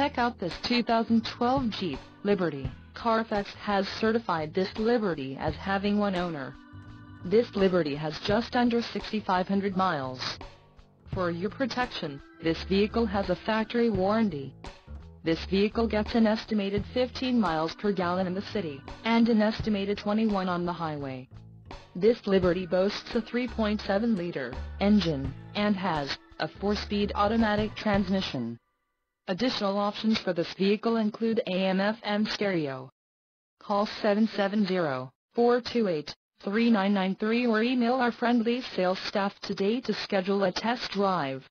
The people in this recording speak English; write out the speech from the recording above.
Check out this 2012 Jeep Liberty. Carfax has certified this Liberty as having one owner. This Liberty has just under 6,500 miles. For your protection, this vehicle has a factory warranty. This vehicle gets an estimated 15 miles per gallon in the city, and an estimated 21 on the highway. This Liberty boasts a 3.7-liter engine, and has a 4-speed automatic transmission. Additional options for this vehicle include AM-FM stereo. Call 770-428-3993 or email our friendly sales staff today to schedule a test drive.